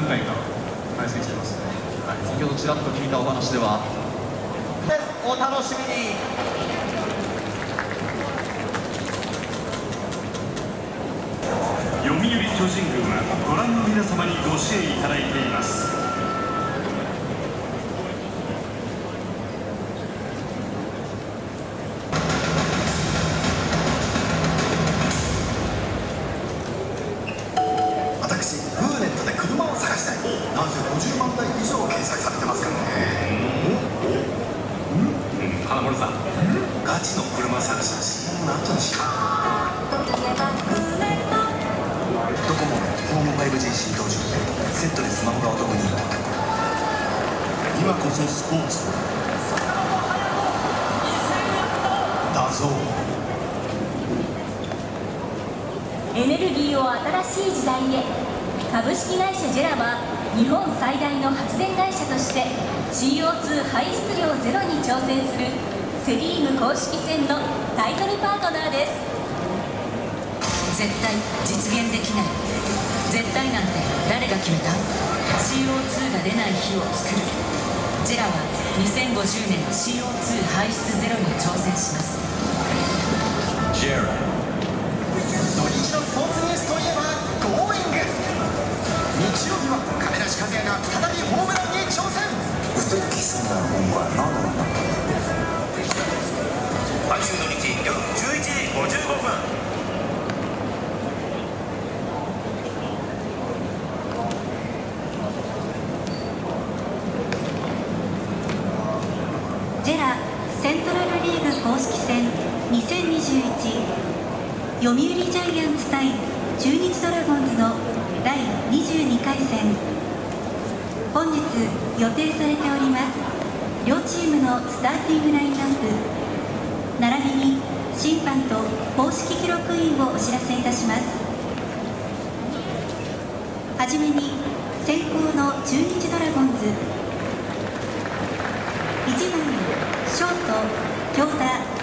何回か対戦してますね、はい、先ほどちらっと聞いたお話ではお楽しみに。読売巨人軍はご覧の皆様にご支援いただいていますしたいなんせ50万台以上掲載されてますからねうん花森さんガチの車探しの CM なんとにしようドコモのホーム 5G 新登場セットでスマホがお得に今こそスポーツだぞエネルギーを新しい時代へ。株式会社ジェラは日本最大の発電会社として CO2 排出量ゼロに挑戦するセ・リーグ公式戦のタイトルパートナーです。絶対実現できない。絶対なんて誰が決めた？CO2 が出ない日を作る。ジェラは2050年 CO2 排出ゼロに挑戦します。土日のスポーツニュースといえば「ゴーイング」日曜切な本は何な毎週土日夜11時55分ジェラセントラルリーグ公式戦2021読売ジャイアンツ対中日ドラゴンズの第22回戦。本日予定されております。両チームのスターティングラインナップ。並びに審判と公式記録員をお知らせいたします。はじめに先攻の中日ドラゴンズ。1番ショート京田